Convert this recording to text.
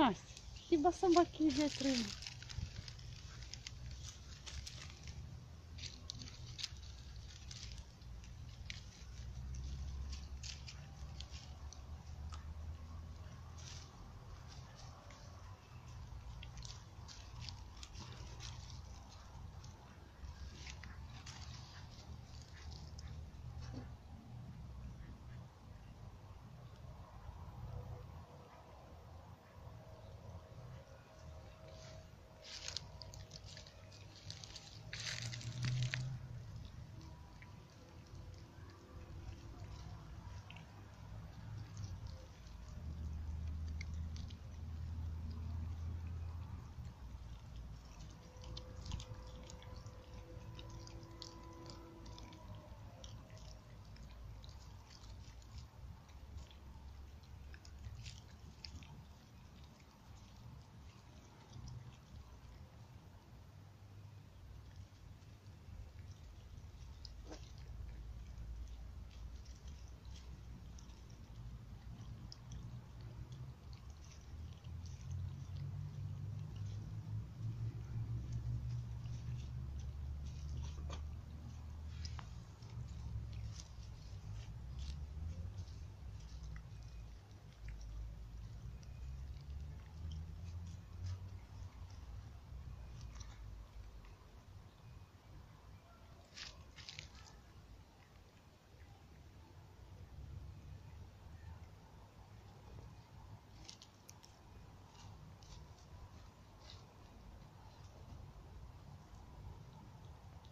Настя, хіба собаки їдять рибу?